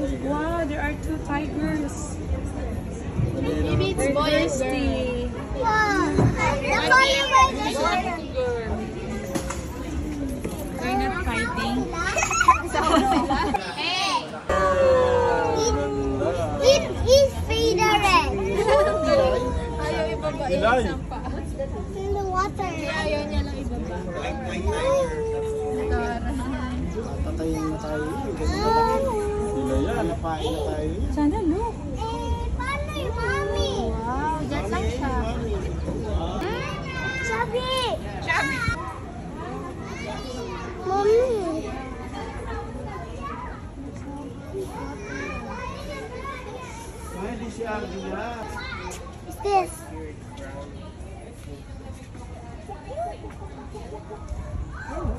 Wow, there are two tigers. Maybe it's boy and girl. Wow. The fire They're not fighting. Ngapain, ngapain? Sana lu. Eh, paano yung ya, mami? Wow, dyan lang siya. Chubby! Chubby! Mami! Why did she argue that? This? Oh.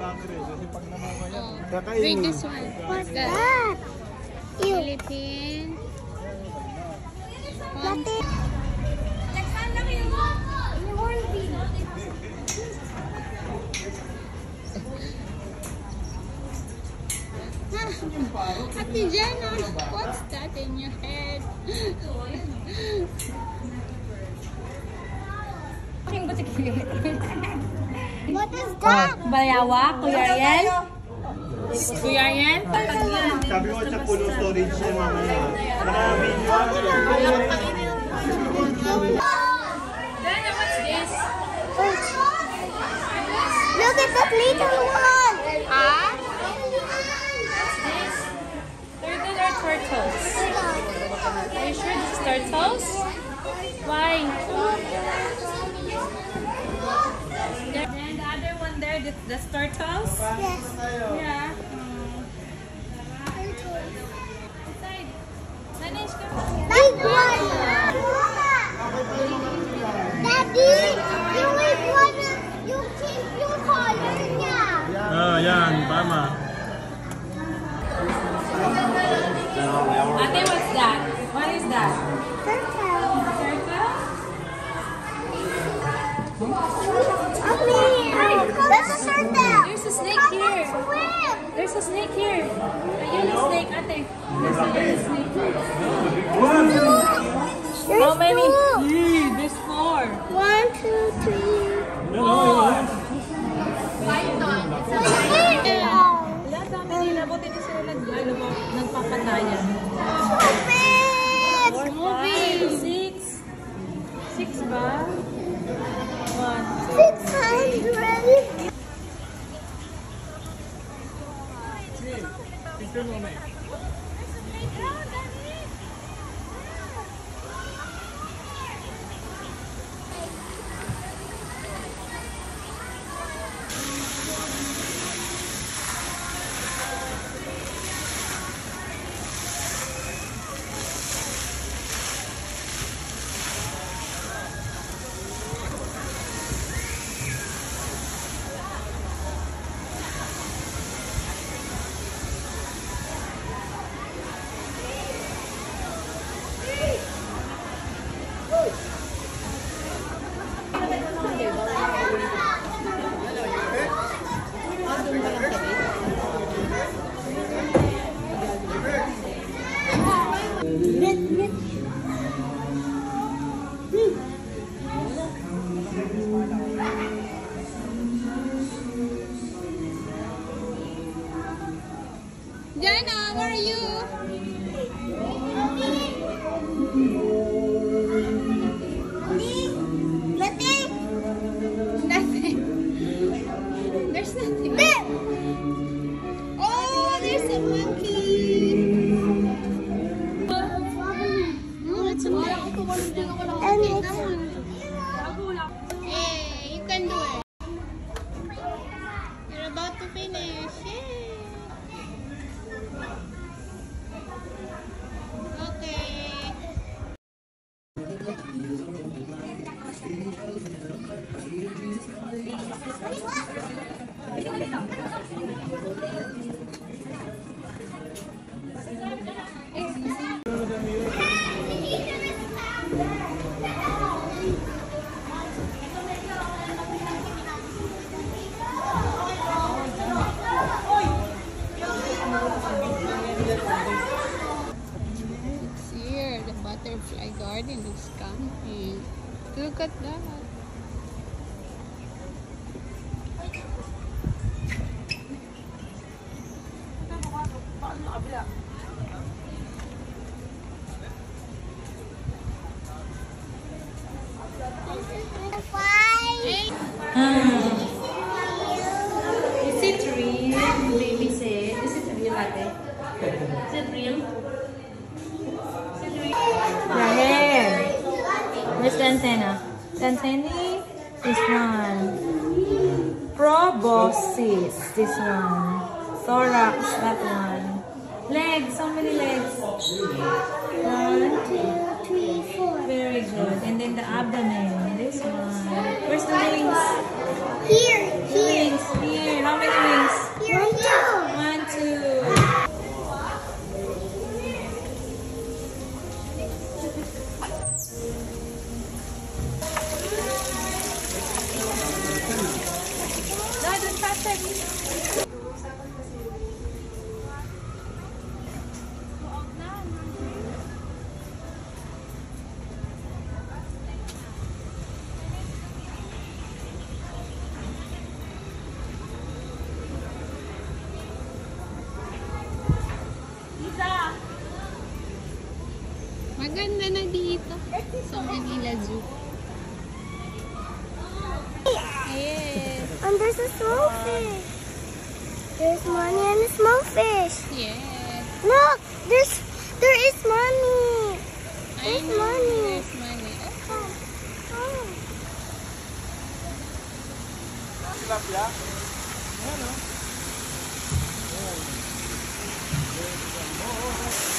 Nila? Mga lottery. Kasi pag namamayan. Read oh, Kakainin. Eh. this one. What's That. that? Ew. Philippine. Latte. Ate Jenna, what's that in your head? What is that? Bayawa, Kuya Ariel. Kuya Ariel? Sabi ko sa puno storage niya mamaya. Naka-video. Jenna, what's this? Look at that little one. Ah? Turtle or turtles? Are you sure this is turtles? Why? Then the the, that's turtles? Yes. Yeah. Inside. Manish, come on. Big one. Snake here. A yellow snake, ate. There's a yellow snake. There's How many? two. Three. There's four. One, two, three. Four. Python. It's a Wala, dami nila. Buti na sila nag, ano ba, nagpapatayan. Picture mo, where are you? Thank you. Butterfly garden is coming. Look at that. Where's the antenna? The antennae? This one. Proboscis. This one. Thorax. That one. Legs. How many legs? One, Two, three, four. Very good. And then the abdomen. This one. Where's the wings? Here, here. wings. Here. How many wings? Maganda na dito sa Manila Zoo. there's a small fish. There's mommy and a small fish. Yeah. Look, there's there is mommy. There's mommy. There's mommy. Okay. Oh. Hello.